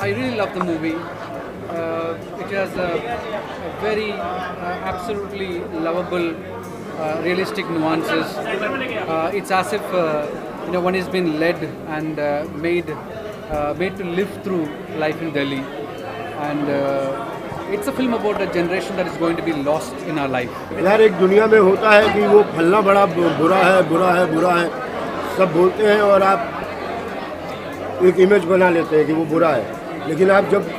I really love the movie. Uh, it has a, a very uh, absolutely lovable, uh, realistic nuances. Uh, it's as if uh, you know one has been led and uh, made uh, made to live through life in Delhi, and uh, it's a film about a generation that is going to be lost in our life. यार एक दुनिया में होता है कि वो फलना बड़ा बु- बुरा है बुरा है बुरा है सब बोलते हैं और आप एक इमेज बना लेते हैं कि वो बुरा है लेकिन आप जब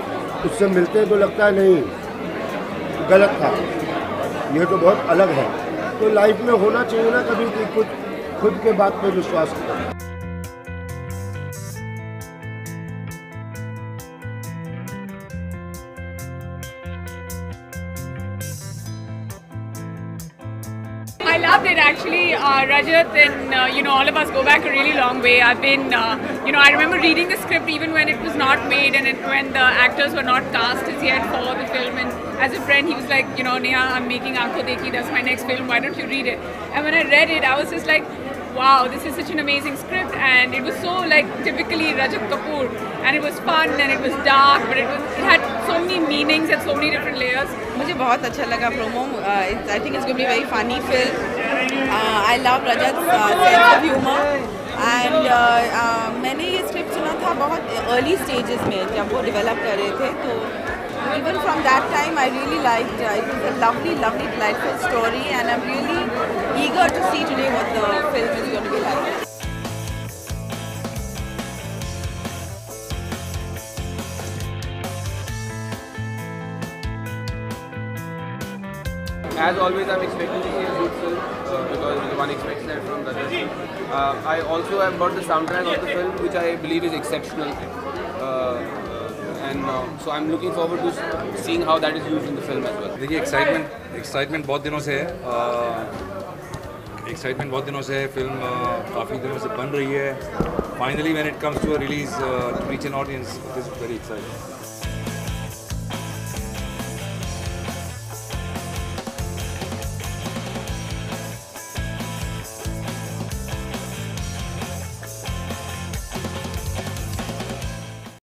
उससे मिलते हैं तो लगता है नहीं, गलत था। ये तो बहुत अलग है। तो लाइफ में होना चाहिए ना कभी कि कुछ खुद के बात पर विश्वास करें। I loved it actually. Uh, Rajat and uh, you know all of us go back a really long way. I've been, uh, you know, I remember reading the script even when it was not made and it, when the actors were not cast as yet for the film. And as a friend, he was like, you know, Neha, I'm making Aankho Dekhi. That's my next film. Why don't you read it? And when I read it, I was just like, wow, this is such an amazing script. And it was so like typically Rajat Kapoor. And it was fun and it was dark, but it was it had meanings and so many different layers. मुझे बहुत अच्छा लगा promo I think it's going be very funny film I love Rajat humour and मैंने ये script सुना था बहुत early stages में जब वो डेवलप कर रहे थे तो from that time I really liked uh, it was a lovely lovely delightful story and I'm really eager to see today what the film is going to be like As always, I'm expecting to see a good film uh, because one expects that from Rajat. Uh, I also have got the soundtrack of the film, which I believe is exceptional. Uh, and uh, so I'm looking forward to seeing how that is used in the film as well. देखिए excitement excitement बहुत दिनों से है excitement बहुत दिनों से है film काफ़ी दिनों से बन रही है finally when it comes to a release reach an audience it is very exciting